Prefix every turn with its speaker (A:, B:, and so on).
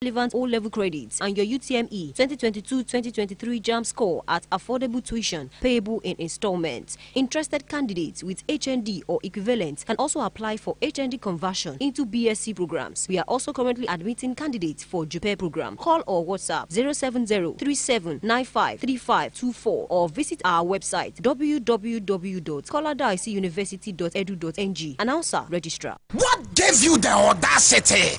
A: relevant O-level credits and your UTME 2022-2023 JAMB score at affordable tuition payable in installments. Interested candidates with HND or equivalent can also apply for HND conversion into BSc programs. We are also currently admitting candidates for JUPEB program. Call or WhatsApp 070-3795-3524 or visit our website www.scholardiceuniversity.edu.ng. Announcer Registrar.
B: What gave you the audacity?